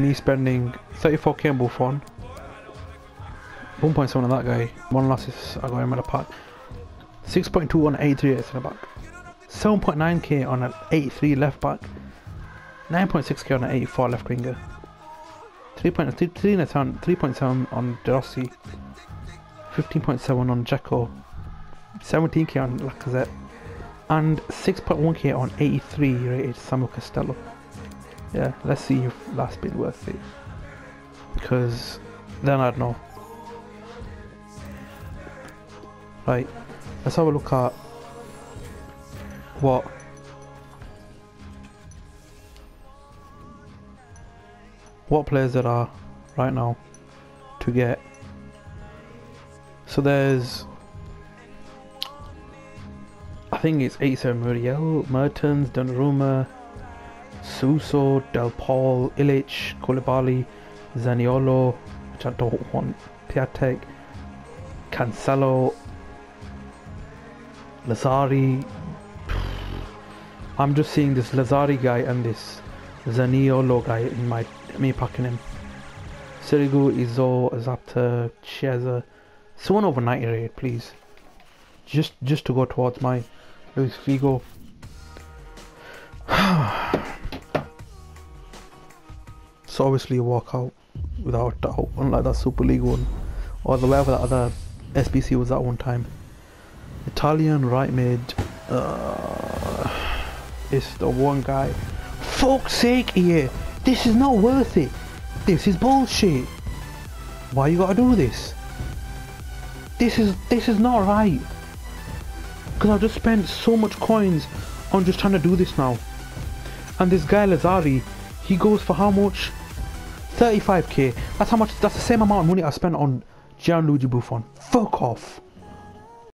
me spending 34k on Buffon. 1.7 on that guy. One assist, I got him in a pack. 6.2 on 83 at centre back. 7.9k on an 83 left back. 9.6k on an 84 left winger. 3.7 on De Rossi. 15.7 on Dzeko. 17k on Lacazette. And 6.1k on 83 rated Samuel Castillejo. Yeah, let's see if that's been worth it. Because then I'd know. Right, let's have a look at what what players there are right now to get. So there's I think it's 87 Muriel, Mertens, Donnarumma, Suso, De Paul, Ilic, Koulibaly, Zaniolo, which I don't want, Piatek, Cancelo, Lazzari. I'm just seeing this Lazzari guy and this Zaniolo guy in my me packing him. Sirigu, Izzo, Zapata, Chiesa. Someone over 90 rate, please. Just just to go towards my Luis Figo. Obviously a walkout without doubt, unlike that Super League one or the whatever that other SBC was at one time. Italian right mid uh, is the one guy. Fuck's sake, here! This is not worth it. This is bullshit. Why you gotta do this? This is this is not right. Because I've just spent so much coins on just trying to do this now. And this guy Lazzari, he goes for how much? 35k. That's how much. That's the same amount of money I spent on Gianluigi Buffon. Fuck off.